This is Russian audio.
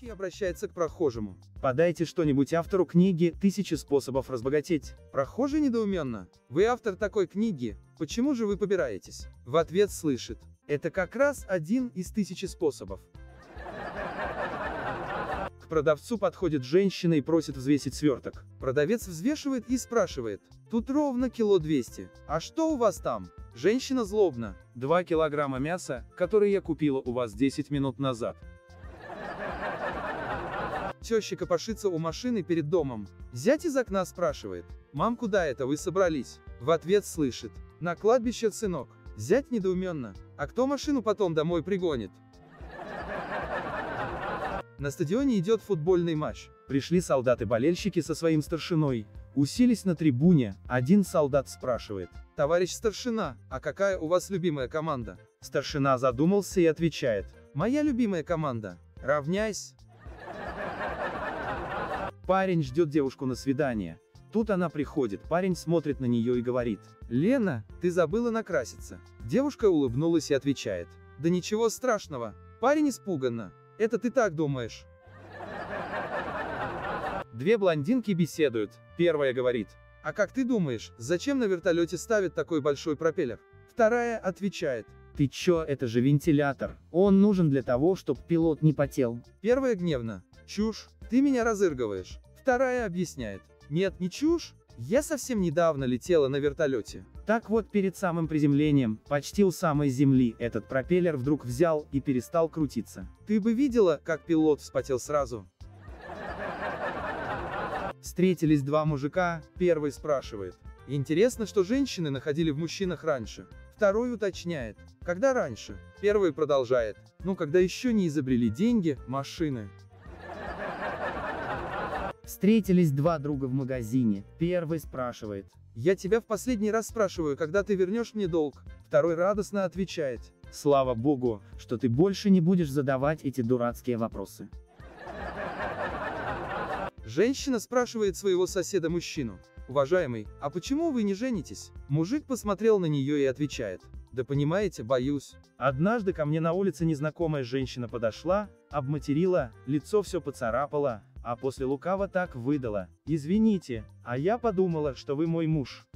И обращается к прохожему. Подайте что-нибудь автору книги «Тысячи способов разбогатеть». Прохожий недоуменно. Вы автор такой книги, почему же вы побираетесь? В ответ слышит. Это как раз один из тысячи способов. К продавцу подходит женщина и просит взвесить сверток. Продавец взвешивает и спрашивает. Тут ровно кило 200. А что у вас там? Женщина злобно. 2 килограмма мяса, которое я купила у вас 10 минут назад. Теща копошится у машины перед домом. Зять из окна спрашивает. Мам, куда это вы собрались? В ответ слышит. На кладбище, сынок. Зять недоуменно. А кто машину потом домой пригонит? На стадионе идет футбольный матч. Пришли солдаты-болельщики со своим старшиной. Уселись на трибуне, один солдат спрашивает. Товарищ старшина, а какая у вас любимая команда? Старшина задумался и отвечает. Моя любимая команда. Равняйсь. Парень ждет девушку на свидание. Тут она приходит, парень смотрит на нее и говорит. Лена, ты забыла накраситься. Девушка улыбнулась и отвечает. Да ничего страшного. Парень испуганно. Это ты так думаешь. Две блондинки беседуют. Первая говорит. А как ты думаешь, зачем на вертолете ставят такой большой пропеллер? Вторая отвечает. Ты чё, это же вентилятор. Он нужен для того, чтобы пилот не потел. Первая гневно. Чушь, ты меня разыргиваешь. Вторая объясняет. Нет, не чушь. Я совсем недавно летела на вертолете. Так вот, перед самым приземлением, почти у самой земли, этот пропеллер вдруг взял и перестал крутиться. Ты бы видела, как пилот вспотел сразу. Встретились два мужика, первый спрашивает. Интересно, что женщины находили в мужчинах раньше. Второй уточняет. Когда раньше? Первый продолжает. Ну, когда еще не изобрели деньги, машины. Встретились два друга в магазине. Первый спрашивает. Я тебя в последний раз спрашиваю, когда ты вернешь мне долг. Второй радостно отвечает. Слава богу, что ты больше не будешь задавать эти дурацкие вопросы. Женщина спрашивает своего соседа-мужчину. Уважаемый, а почему вы не женитесь? Мужик посмотрел на нее и отвечает. Да понимаете, боюсь. Однажды ко мне на улице незнакомая женщина подошла, обматерила, лицо все поцарапала, а после лукаво так выдала. Извините, а я подумала, что вы мой муж.